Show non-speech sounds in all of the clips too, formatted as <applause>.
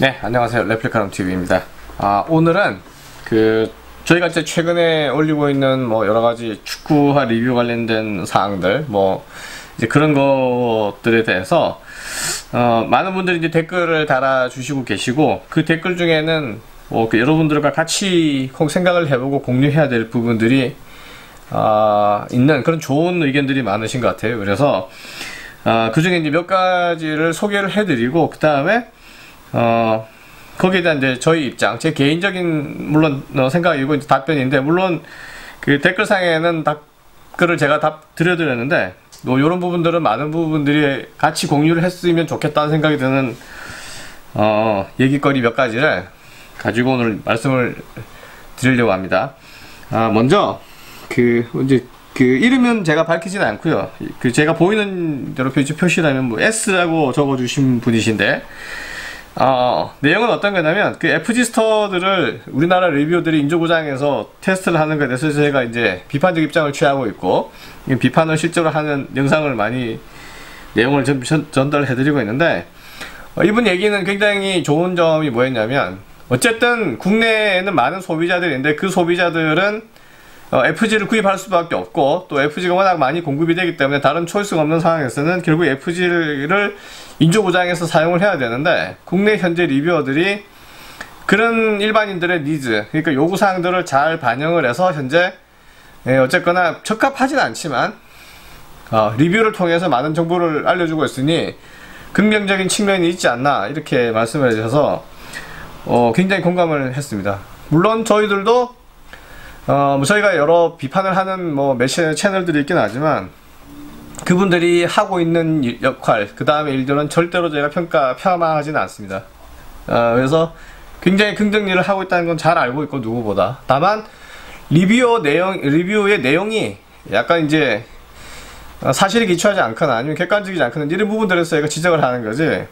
네, 안녕하세요. 레플리카럼 TV입니다. 아, 오늘은 그 저희가 이제 최근에 올리고 있는 뭐 여러 가지 축구와 리뷰 관련된 사항들 뭐 이제 그런 것들에 대해서 어, 많은 분들이 이제 댓글을 달아 주시고 계시고 그 댓글 중에는 뭐 그 여러분들과 같이 꼭 생각을 해보고 공유해야 될 부분들이 어, 있는 그런 좋은 의견들이 많으신 것 같아요. 그래서 어, 그 중에 이제 몇 가지를 소개를 해드리고 그 다음에 어, 거기에 대한 이제 저희 입장, 제 개인적인 물론 어, 생각이고 이제 답변인데 물론 그 댓글상에는 답글을 제가 답 드려드렸는데 뭐 이런 부분들은 많은 부분들이 같이 공유를 했으면 좋겠다는 생각이 드는 어, 얘기거리 몇 가지를 가지고 오늘 말씀을 드리려고 합니다. 아, 먼저 그 이제 그 이름은 제가 밝히지는 않고요. 그 제가 보이는 대로 표시 표시라면 뭐 S라고 적어주신 분이신데 어, 내용은 어떤 거냐면 그 FG 스토어들을 우리나라 리뷰들이 인조구장에서 테스트를 하는 것에 대해서 제가 이제 비판적 입장을 취하고 있고 비판을 실제로 하는 영상을 많이 내용을 전, 전달을 해드리고 있는데 어, 이분 얘기는 굉장히 좋은 점이 뭐였냐면 어쨌든 국내에는 많은 소비자들인데 그 소비자들은 어, FG를 구입할 수밖에 없고 또 FG가 워낙 많이 공급이 되기 때문에 다른 choice가 없는 상황에서는 결국 FG를 인조구장에서 사용을 해야 되는데 국내 현재 reviewer들이 그런 일반인들의 니즈 그러니까 요구사항들을 잘 반영을 해서 현재 예, 어쨌거나 적합하진 않지만 어, 리뷰를 통해서 많은 정보를 알려주고 있으니 긍정적인 측면이 있지 않나 이렇게 말씀을 해주셔서 어, 굉장히 공감을 했습니다. 물론 저희들도 어, 뭐 저희가 여러 비판을 하는 뭐 매체 채널들이 있긴 하지만 그분들이 하고 있는 역할, 그 다음에 일들은 절대로 제가 평가, 폄하하지는 않습니다. 어, 그래서 굉장히 긍정일을 하고 있다는 건 잘 알고 있고, 누구보다. 다만, 리뷰어 내용, 리뷰의 내용이 약간 이제, 어, 사실에 기초하지 않거나 아니면 객관적이지 않거나 이런 부분들에서 제가 지적을 하는 거지.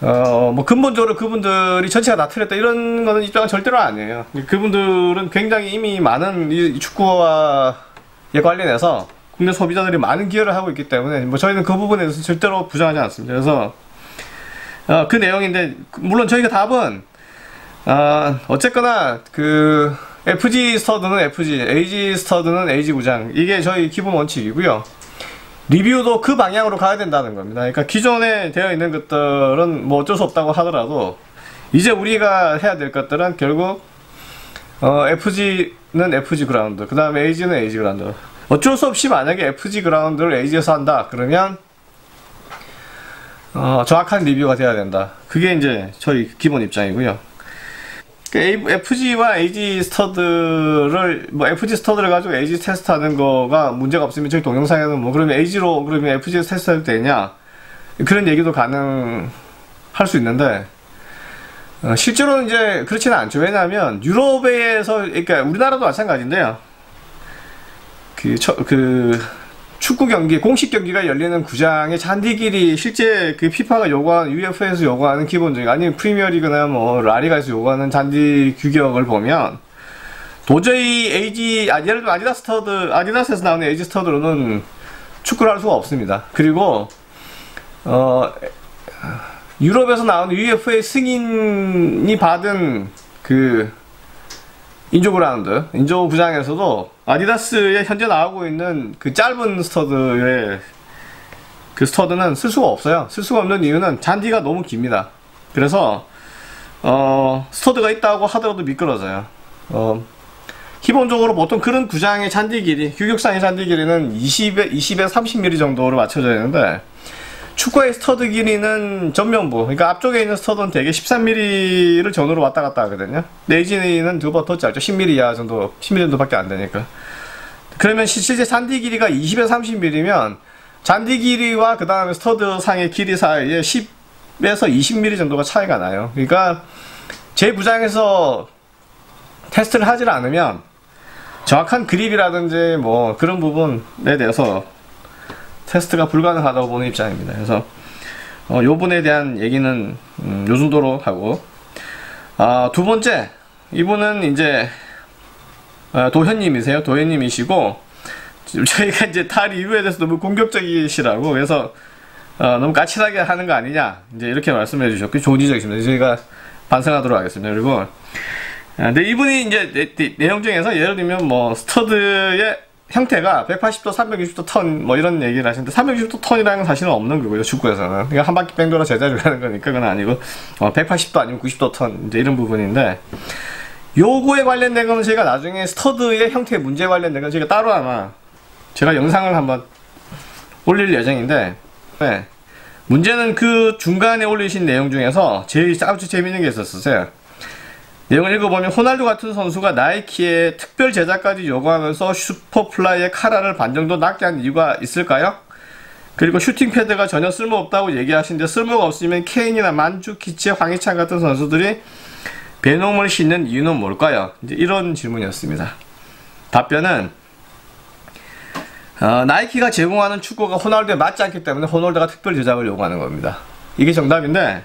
어, 뭐 근본적으로 그분들이 전체가 다 틀렸다 이런 거는 입장은 절대로 아니에요. 그분들은 굉장히 이미 많은 이 축구와 에 관련해서 국내 소비자들이 많은 기여를 하고 있기 때문에 뭐 저희는 그 부분에 대해서 절대로 부정하지 않습니다. 그래서 어, 그 내용인데 물론 저희가 답은 어, 어쨌거나 그 FG 스터드는 FG, AG 스터드는 AG 구장 이게 저희 기본 원칙이고요. 리뷰도 그 방향으로 가야 된다는 겁니다. 그러니까 기존에 되어 있는 것들은 뭐 어쩔 수 없다고 하더라도 이제 우리가 해야 될 것들은 결국 어, FG는 FG 그라운드, 그 다음에 AG는 AG 그라운드. 어쩔 수 없이 만약에 FG 그라운드를 AG에서 한다 그러면 어, 정확한 리뷰가 돼야 된다. 그게 이제 저희 기본 입장이고요. FG와 AG 스터드를 뭐 FG 스터드를 가지고 AG 테스트하는 거가 문제가 없으면 저희 동영상에는 뭐 그러면 AG로 그러면 FG 테스트할 때냐 그런 얘기도 가능할 수 있는데 어, 실제로는 이제 그렇지는 않죠. 왜냐하면 유럽에서 그러니까 우리나라도 마찬가지인데요. 그, 처, 그 축구 경기 공식 경기가 열리는 구장의 잔디 길이 실제 그 피파가 요구하는 UEFA에서 요구하는 기본적인 아니면 프리미어리그나 뭐 라리가에서 요구하는 잔디 규격을 보면 도저히 AG 아, 예를 들면 아디다스 스터드 아디다스에서 나오는 AG 스터드로는 축구를 할 수가 없습니다. 그리고 어 유럽에서 나오는 UEFA 승인이 받은 그 인조 그라운드, 인조 구장에서도 아디다스에 현재 나오고 있는 그 짧은 스터드의 그 스터드는 쓸 수가 없어요. 쓸 수가 없는 이유는 잔디가 너무 깁니다. 그래서 어, 스터드가 있다고 하더라도 미끄러져요. 어, 기본적으로 보통 그런 구장의 잔디 길이, 규격상의 잔디 길이는 20에, 20에 30mm 정도로 맞춰져 있는데 축구화 스터드 길이는 전면부, 그러니까 앞쪽에 있는 스터드는 대개 13mm를 전후로 왔다 갔다 하거든요. 네이지는 두번 더 짧죠. 10mm 이하 정도, 10mm 정도밖에 안 되니까. 그러면 실제 잔디 길이가 20에 30mm면 잔디 길이와 그 다음에 스터드 상의 길이 사이에 10에서 20mm 정도가 차이가 나요. 그러니까 AG 구장에서 테스트를 하질 않으면 정확한 그립이라든지 뭐 그런 부분에 대해서 테스트가 불가능하다고 보는 입장입니다. 그래서 어, 요 분에 대한 얘기는 음, 요 정도로 하고 아, 두 번째 이분은 이제 아, 도현님이세요. 도현님이시고 저희가 이제 다 리뷰에 대해서 너무 공격적이시라고 그래서 어, 너무 까칠하게 하는 거 아니냐 이제 이렇게 말씀해 주셨고 좋은 지적이십니다. 저희가 반성하도록 하겠습니다. 그리고 아, 근데 이분이 이제 내, 내, 내용 중에서 예를 들면 뭐 스터드의 형태가 180도, 360도 턴 뭐 이런 얘기를 하시는데 360도 턴이라는 건 사실은 없는 거고요 축구에서는 그러니까 한 바퀴 뺑 돌아 제자리를 하는 거니까 그건 아니고 어, 180도 아니면 90도 턴 이제 이런 부분인데 요거에 관련된 거는 제가 나중에 스터드의 형태 문제 관련된 건 제가 따로 아마 제가 영상을 한번 올릴 예정인데 네. 문제는 그 중간에 올리신 내용 중에서 제일 아주 재밌는 게 있었어요. 내용을 읽어보면 호날두 같은 선수가 나이키의 특별 제작까지 요구하면서 슈퍼플라이의 카라를 반 정도 낮게 한 이유가 있을까요? 그리고 슈팅 패드가 전혀 쓸모없다고 얘기하시는데 쓸모가 없으면 케인이나 만주키치, 황희찬 같은 선수들이 베놈을 신는 이유는 뭘까요? 이제 이런 질문이었습니다. 답변은 어, 나이키가 제공하는 축구화가 호날두에 맞지 않기 때문에 호날두가 특별 제작을 요구하는 겁니다. 이게 정답인데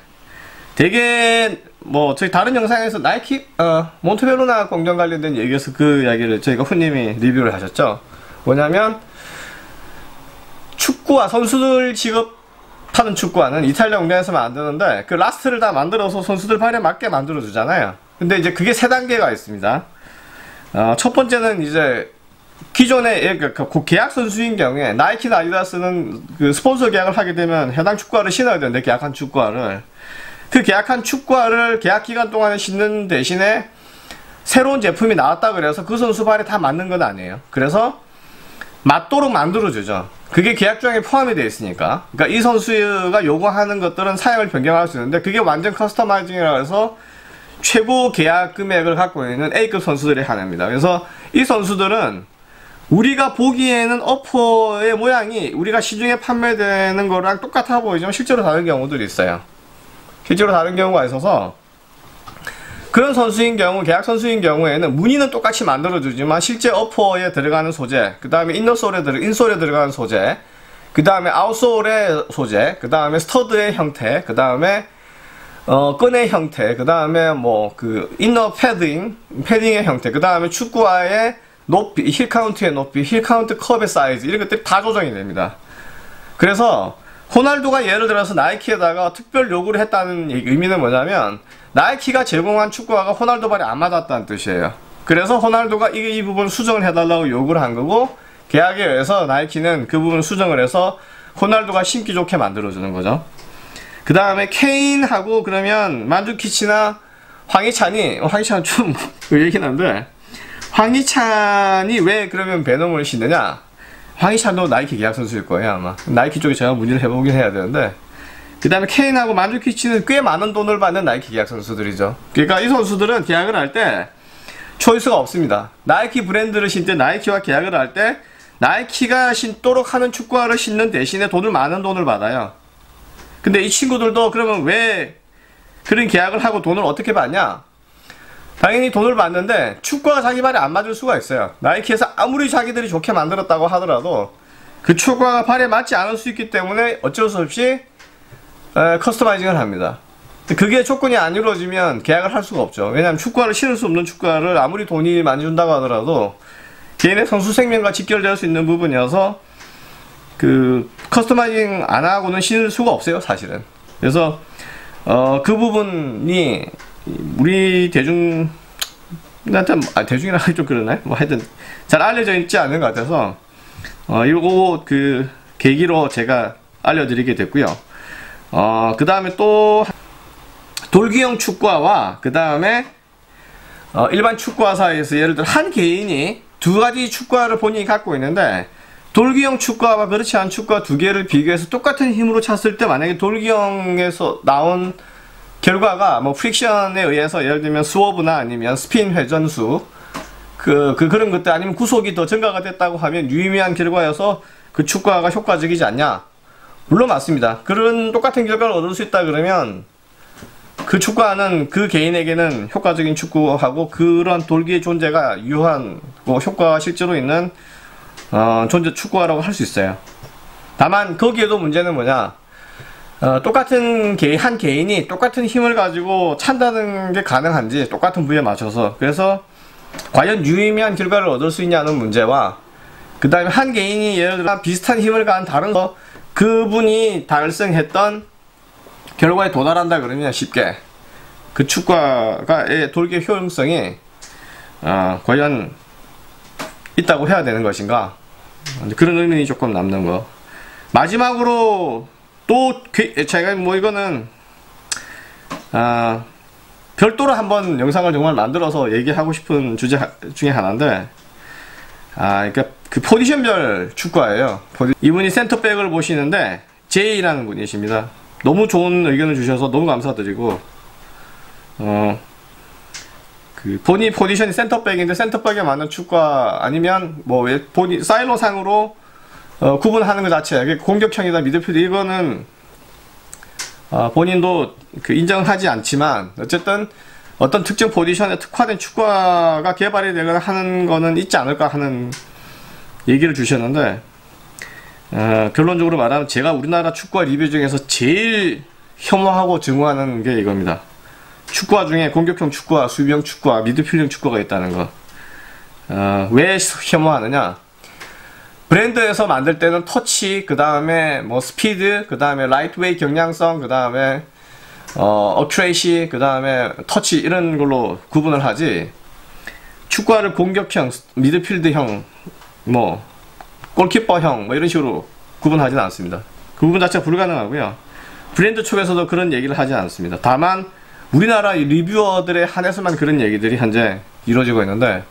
되게 뭐 저희 다른 영상에서 나이키 어, 몬테베로나 공정 관련된 얘기에서 그 이야기를 저희가 후님이 리뷰를 하셨죠. 뭐냐면 축구화 선수들 지급하는 축구화는 이탈리아 공장에서만 안 되는데 그 last를 다 만들어서 선수들 발에 맞게 만들어 주잖아요. 근데 이제 그게 세 단계가 있습니다. 어, 첫 번째는 이제 기존의 예, 그, 그 계약 선수인 경우에 나이키나 아디다스는 그 스폰서 계약을 하게 되면 해당 축구화를 신어야 되는데 계약한 축구화를 그 계약한 축구화를 계약 기간 동안에 신는 대신에 새로운 제품이 나왔다 그래서 그 선수 발에 다 맞는 건 아니에요. 그래서 맞도록 만들어주죠. 그게 계약 조항에 포함이 되어 있으니까. 그러니까 이 선수가 요구하는 것들은 사양을 변경할 수 있는데 그게 완전 커스터마이징이라 해서 최고 계약 금액을 갖고 있는 A급 선수들이 하나입니다. 그래서 이 선수들은 우리가 보기에는 어퍼의 모양이 우리가 시중에 판매되는 거랑 똑같아 보이지만 실제로 다른 경우들이 있어요. 실제로 다른 경우가 있어서 그런 선수인 경우, 계약 선수인 경우에는 무늬는 똑같이 만들어주지만 실제 어퍼에 들어가는 소재, 그 다음에 이너솔에 들어, 인솔에 들어가는 소재, 그 다음에 아웃솔의 소재, 그 다음에 스터드의 형태, 그 다음에 어, 끈의 형태, 그 다음에 뭐 그 inner 패딩, 패딩의 형태, 그 다음에 축구화의 높이, heel counter의 높이, heel counter 컵의 사이즈 이런 것들이 다 조정이 됩니다. 그래서 호날두가 예를 들어서 나이키에다가 특별 요구를 했다는 의미는 뭐냐면 나이키가 제공한 축구화가 호날두 발에 안 맞았다는 뜻이에요. 그래서 호날두가 이, 이 부분 수정을 해달라고 요구를 한 거고 계약에 의해서 나이키는 그 부분 수정을 해서 호날두가 신기 좋게 만들어주는 거죠. 그 다음에 케인하고 그러면 만주키치나 황희찬이 황희찬은 좀 <laughs> 얘기는 한데 황희찬이 왜 그러면 베놈을 신느냐? 황희찬도 나이키 계약 선수일 거예요 아마. 나이키 쪽에 제가 문의를 해보긴 해야 되는데 그 다음에 케인하고 만주키치는 꽤 많은 돈을 받는 나이키 계약 선수들이죠. 그러니까 이 선수들은 계약을 할 때 초이스가 없습니다. 나이키 브랜드를 신때 나이키와 계약을 할 때 나이키가 신도록 하는 축구화를 신는 대신에 돈을 많은 돈을 받아요. 근데 이 친구들도 그러면 왜 그런 계약을 하고 돈을 어떻게 받냐? 당연히 돈을 받는데 축구가 자기 발에 안 맞을 수가 있어요. 나이키에서 아무리 자기들이 좋게 만들었다고 하더라도 그 축구가 발에 맞지 않을 수 있기 때문에 어쩔 수 없이 에, 커스터마이징을 합니다. 그게 조건이 안 이루어지면 계약을 할 수가 없죠. 왜냐하면 축구화를 신을 수 없는 축구화를 아무리 돈이 많이 준다고 하더라도 개인의 선수 생명과 직결될 수 있는 부분이어서 그 커스터마이징 안 하고는 신을 수가 없어요, 사실은. 그래서 어, 그 부분이 우리 대중 나한테 아, 대중이라 <laughs> 좀 그러나요? 뭐 하여튼 잘 알려져 있지 않은 것 같아서 어, 이거 그 계기로 제가 알려드리게 됐고요. 어, 그 다음에 또 돌기형 축구화와 그 다음에 어, 일반 축구화 사이에서 예를 들어 한 개인이 두 가지 축구화를 본인이 갖고 있는데 돌기형 축구화와 그렇지 않은 축구화 두 개를 비교해서 똑같은 힘으로 찼을 때 만약에 돌기형에서 나온 결과가 뭐 프릭션에 의해서 예를 들면 스워브나 아니면 스핀 회전수 그, 그 그런 것들 아니면 구속이 더 증가가 됐다고 하면 유의미한 결과여서 그 축구화가 효과적이지 않냐? 물론 맞습니다. 그런 똑같은 결과를 얻을 수 있다 그러면 그 축구화는 그 개인에게는 효과적인 축구하고 그런 돌기의 존재가 유한 뭐 효과가 실제로 있는 어, 존재 축구화라고 할 수 있어요. 다만 거기에도 문제는 뭐냐? 어, 똑같은 개인, 한 개인이 똑같은 힘을 가지고 찬다는 게 가능한지 똑같은 부위에 맞춰서. 그래서 과연 유의미한 결과를 얻을 수 있냐는 문제와 그 다음에 한 개인이 예를 들어 비슷한 힘을 가한 다른 거 그분이 달성했던 결과에 도달한다 그러면 쉽게 그 축구가의 돌기 효용성이 어, 과연 있다고 해야 되는 것인가? 그런 의문이 조금 남는 거. 마지막으로 또 제가 뭐 이거는 아 별도로 한번 영상을 정말 만들어서 얘기하고 싶은 주제 중에 하나인데 아 그러니까 그 포지션별 축구예요. 이분이 센터백을 보시는데 제이라는 분이십니다. 너무 좋은 의견을 주셔서 너무 감사드리고 어 그 본인 포지션이 센터백인데 센터백에 맞는 축구가 아니면 뭐 본인 사일로 상으로 어, 구분하는 것 자체 공격형이다 미드필드 이거는 어, 본인도 그 인정하지 않지만 어쨌든 어떤 특정 포지션에 특화된 축구화가 개발이 되거나 하는 거는 있지 않을까 하는 얘기를 주셨는데 어, 결론적으로 말하면 제가 우리나라 축구 리뷰 중에서 제일 혐오하고 증오하는 게 이겁니다. 축구화 중에 공격형 축구화 수비형 축구화 미드필드형 축구화가 있다는 거. 어, 왜 혐오하느냐? 브랜드에서 만들 때는 터치, 그 다음에 뭐 스피드, 그 다음에 lightweight 경량성, 그 다음에 어, accuracy, 그 다음에 터치 이런 걸로 구분을 하지. 축구화를 공격형, 미드필드형, 뭐 골키퍼형 뭐 이런 식으로 구분하지는 않습니다. 그 부분 자체가 불가능하고요. 브랜드 쪽에서도 그런 얘기를 하지 않습니다. 다만 우리나라 reviewer들에 한해서만 그런 얘기들이 현재 이루어지고 있는데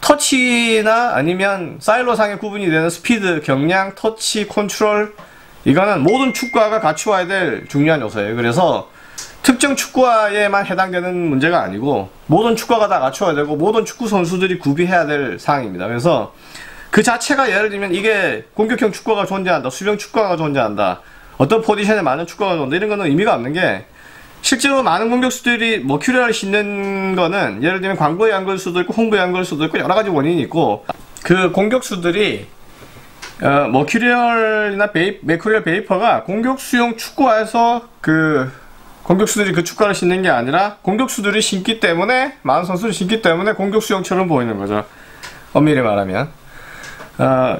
터치나 아니면 사일로상의 구분이 되는 스피드, 경량, 터치, 컨트롤 이거는 모든 축구화가 갖추어야 될 중요한 요소예요. 그래서 특정 축구화에만 해당되는 문제가 아니고 모든 축구화가 다 갖춰야 되고 모든 축구 선수들이 구비해야 될 사항입니다. 그래서 그 자체가 예를 들면 이게 공격형 축구화가 존재한다, 수비형 축구화가 존재한다, 어떤 포지션에 많은 축구화가 존재한다 이런 거는 의미가 없는 게 실제로 많은 공격수들이 머큐리얼을 신는 거는 예를 들면 광고에 한걸 수도 있고 홍보에 한걸 수도 있고 여러 가지 원인이 있고 그 공격수들이 어, Mercurial이나 베이, Mercurial Vapor가 공격수용 축구화에서 그 공격수들이 그 축구화를 신는 게 아니라 공격수들이 신기 때문에 많은 선수들이 신기 때문에 공격수용처럼 보이는 거죠. 엄밀히 말하면 어,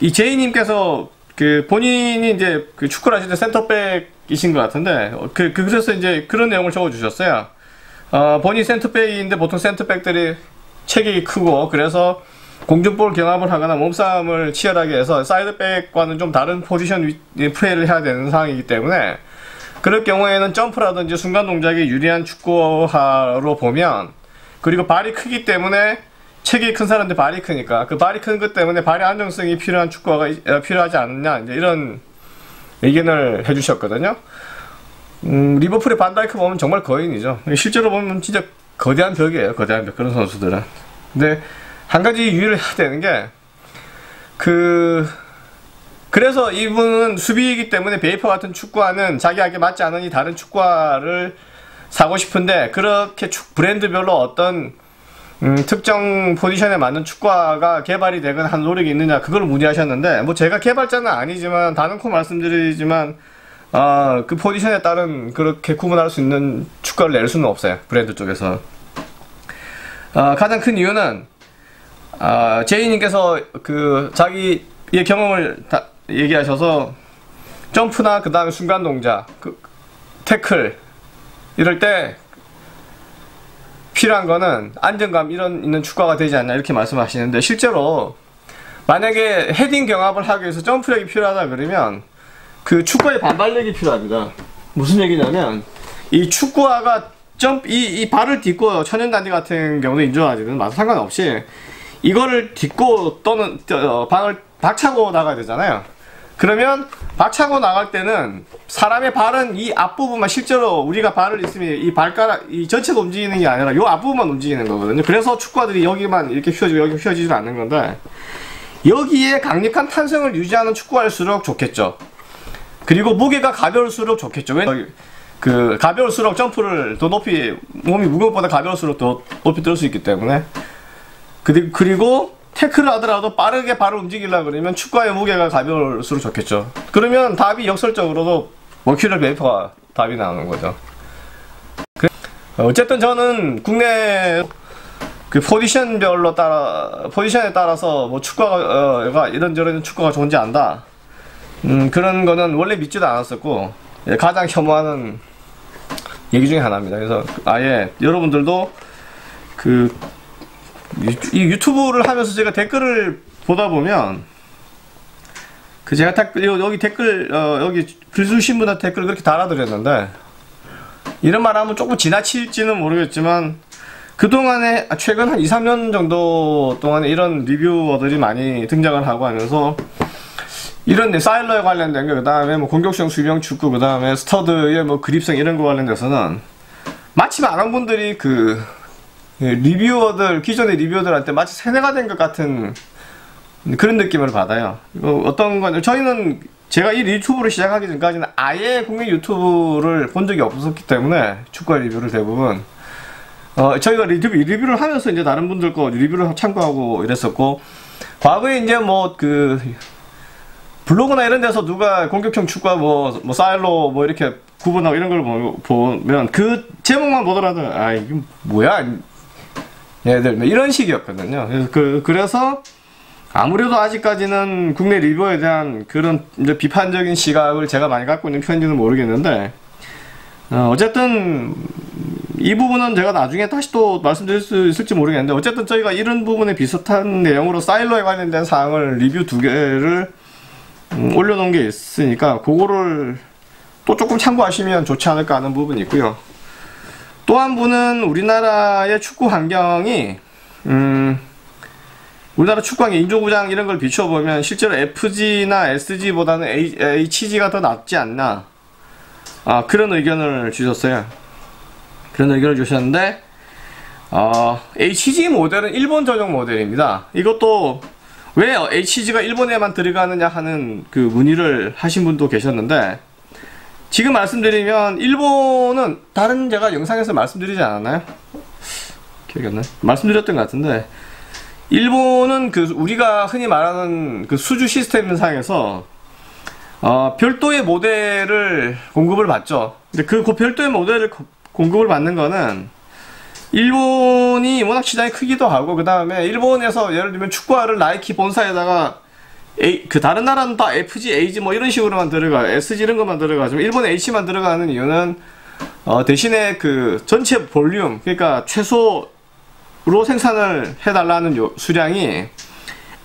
이 제이님께서 그 본인이 이제 그 축구를 하실 때 센터백 이신 것 같은데 그, 그 그래서 이제 그런 내용을 적어주셨어요. 어, 본인 센터백인데 보통 센터백들이 체격이 크고 그래서 공중볼 경합을 하거나 몸싸움을 치열하게 해서 사이드백과는 좀 다른 포지션 위, 플레이를 해야 되는 상황이기 때문에 그럴 경우에는 점프라든지 순간 동작이 유리한 축구화로 보면 그리고 발이 크기 때문에 체격이 큰 사람들 발이 크니까 그 발이 큰 것 때문에 발의 안정성이 필요한 축구화가 어, 필요하지 않느냐 이제 이런 의견을 해주셨거든요. 음, 리버풀의 반다이크 보면 정말 거인이죠. 실제로 보면 진짜 거대한 벽이에요. 거대한 벽 그런 선수들은. 근데 한 가지 유의를 해야 되는 게 그 그래서 이분은 수비이기 때문에 Vapor 같은 축구화는 자기에게 맞지 않으니 다른 축구화를 사고 싶은데 그렇게 축 브랜드별로 어떤 음, 특정 포지션에 맞는 축구화가 개발이 되거나 한 노력이 있느냐 그걸 문의하셨는데 뭐 제가 개발자는 아니지만 단언코 말씀드리지만 어, 그 포지션에 따른 그렇게 구분할 수 있는 축구를 낼 수는 없어요 브랜드 쪽에서. 어, 가장 큰 이유는 어, 제이님께서 그 자기의 경험을 다 얘기하셔서 점프나 그 다음에 순간 동작 그 태클 이럴 때 필요한 거는 안정감 이런 있는 축구가 되지 않냐 이렇게 말씀하시는데 실제로 만약에 헤딩 경합을 하기 위해서 점프력이 필요하다 그러면 그 축구의 반발력이 필요합니다. 무슨 얘기냐면 이 축구화가 점프 이, 이 발을 딛고 천연단지 같은 경우는 인조화지는 마도 상관없이 이거를 딛고 또는 어, 방을 박차고 나가야 되잖아요. 그러면 박차고 나갈 때는 사람의 발은 이 앞부분만 실제로 우리가 발을 있으면 이 발가락 이 전체가 움직이는 게 아니라 이 앞부분만 움직이는 거거든요. 그래서 축구화들이 여기만 이렇게 휘어지고 여기 휘어지지 않는 건데 여기에 강력한 탄성을 유지하는 축구화일수록 좋겠죠. 그리고 무게가 가벼울수록 좋겠죠. 왜? 그 가벼울수록 점프를 더 높이 몸이 무거운 것보다 가벼울수록 더 높이 뜰 수 있기 때문에 그리고 태클을 하더라도 빠르게 발을 움직이려 그러면 축구화 무게가 가벼울수록 좋겠죠. 그러면 답이 역설적으로도 Mercurial Vapor가 답이 나오는 거죠. 그, 어쨌든 저는 국내 그 포지션별로 따라 포지션에 따라서 뭐 축구가 어, 이런저런 축구가 존재한다. 음, 그런 거는 원래 믿지도 않았었고 예, 가장 혐오하는 얘기 중에 하나입니다. 그래서 아예 여러분들도 그 이 유튜브를 하면서 제가 댓글을 보다 보면 그 제가 딱 여기 댓글 어, 여기 글 주신 분한테 댓글 그렇게 달아드렸는데 이런 말 하면 조금 지나칠지는 모르겠지만 그동안에 아, 최근 한 2, 3년 정도 동안에 이런 리뷰어들이 많이 등장을 하고 하면서 이런 데 사일러에 관련된 거, 그 다음에 뭐 공격성 수비형 축구, 그 다음에 스터드의 뭐 그립성 이런 거 관련돼서는 마치 많은 분들이 그 리뷰어들, 기존의 리뷰어들한테 마치 세뇌가 된 것 같은 그런 느낌을 받아요. 이거 어떤 건, 저희는 제가 이 유튜브를 시작하기 전까지는 아예 국내 유튜브를 본 적이 없었기 때문에 축구 리뷰를 대부분 어, 저희가 리뷰, 리뷰를 하면서 이제 다른 분들 거 리뷰를 참고하고 이랬었고 과거에 이제 뭐 그 블로그나 이런 데서 누가 공격형 축구와 뭐, 뭐 사일로 뭐 이렇게 구분하고 이런 걸 보면 그 제목만 보더라도 아 이게 뭐야 얘들 뭐 이런 식이었거든요. 그래서 그 그래서 아무래도 아직까지는 국내 리뷰에 대한 그런 이제 비판적인 시각을 제가 많이 갖고 있는 편인지는 모르겠는데 어, 어쨌든 이 부분은 제가 나중에 다시 또 말씀드릴 수 있을지 모르겠는데 어쨌든 저희가 이런 부분에 비슷한 내용으로 사일로에 관련된 사항을 리뷰 두 개를 음, 올려놓은 게 있으니까 그거를 또 조금 참고하시면 좋지 않을까 하는 부분이 있고요. 또 한 분은 우리나라의 축구 환경이 음, 우리나라 축구 환경 인조구장 이런 걸 비춰보면 실제로 FG나 SG보다는 HG가 더 낫지 않나 아, 그런 의견을 주셨어요. 그런 의견을 주셨는데 어, HG 모델은 일본 전용 모델입니다. 이것도 왜 HG가 일본에만 들어가느냐 하는 그 문의를 하신 분도 계셨는데 지금 말씀드리면 일본은 다른 제가 영상에서 말씀드리지 않았나요? 기억이 안 나요? 말씀드렸던 것 같은데 일본은 그 우리가 흔히 말하는 그 수주 시스템 상에서 어, 별도의 모델을 공급을 받죠. 근데 그 별도의 모델을 공급을 받는 거는 일본이 워낙 시장이 크기도 하고 그 다음에 일본에서 예를 들면 축구화를 나이키 본사에다가 그 다른 나라는 다 FG, AG 뭐 이런 식으로만 들어가 SG 이런 것만 들어가지만 일본에 H만 들어가는 이유는 어, 대신에 그 전체 볼륨 그러니까 최소로 생산을 해달라는 요, 수량이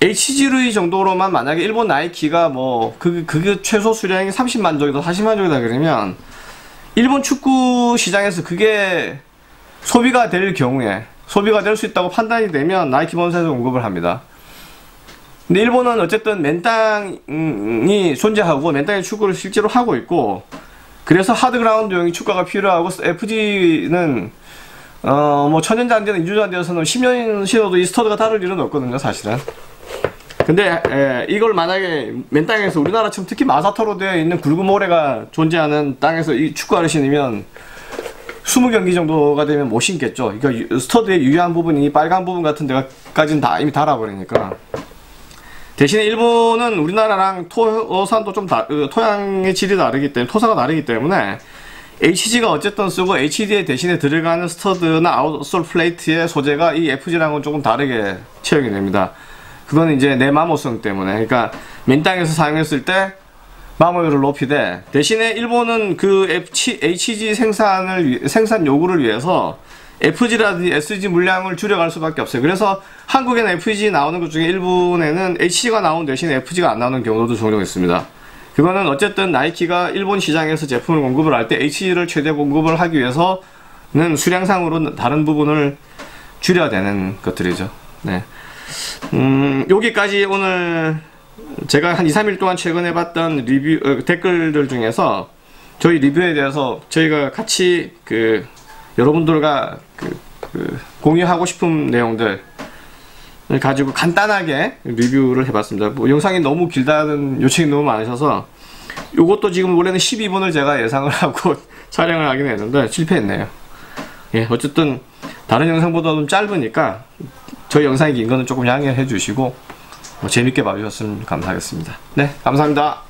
HG루이 정도로만 만약에 일본 나이키가 뭐 그 그 최소 수량이 30만 정도 40만 정도다 그러면 일본 축구 시장에서 그게 소비가 될 경우에 소비가 될 수 있다고 판단이 되면 나이키 본사에서 공급을 합니다. 근데 일본은 어쨌든 맨땅이 존재하고 맨땅의 축구를 실제로 하고 있고 그래서 hard ground용 축구화가 필요하고 FG는 어 뭐 천연잔디나 인조잔디에서는 10년 신어도 이 stud가 닳을 일은 없거든요 사실은 근데 에, 이걸 만약에 맨 땅에서 우리나라처럼 특히 마사토로 되어 있는 굵은 모래가 존재하는 땅에서 이 축구화를 신으면 20경기 정도가 되면 못 신겠죠. 그러니까 stud의 유효한 부분이 빨간 부분 같은 데까지는 다 이미 닳아버리니까. 대신에 일본은 우리나라랑 토산도 좀 다, 그 토양의 질이 다르기 때문에, 토사가 다르기 때문에 HG가 어쨌든 쓰고 HD에 대신에 들어가는 스터드나 아웃솔 플레이트의 소재가 이 FG랑은 조금 다르게 채용이 됩니다. 그건 이제 내 마모성 때문에. 그러니까 맨 땅에서 사용했을 때 마모율을 높이되 대신에 일본은 그 HG 생산을 생산 요구를 위해서 FG라든지 SG 물량을 줄여갈 수밖에 없어요. 그래서 한국에는 FG 나오는 것 중에 일본에는 HG가 나온 대신에 FG가 안 나오는 경우도 종종 있습니다. 그거는 어쨌든 나이키가 일본 시장에서 제품을 공급을 할 때 HG를 최대 공급을 하기 위해서는 수량상으로 다른 부분을 줄여야 되는 것들이죠. 네. 음, 여기까지 오늘 제가 한 2, 3일 동안 최근에 봤던 리뷰 어, 댓글들 중에서 저희 리뷰에 대해서 저희가 같이 그 여러분들과 그, 그 공유하고 싶은 내용들 가지고 간단하게 리뷰를 해봤습니다. 뭐 영상이 너무 길다는 요청이 너무 많으셔서 이것도 지금 원래는 12분을 제가 예상을 <laughs> 하고 촬영을 하긴 했는데 실패했네요. 예, 어쨌든 다른 영상보다 좀 짧으니까 저희 영상이 긴 거는 조금 양해해 주시고 뭐 재밌게 봐주셨으면 감사하겠습니다. 네, 감사합니다.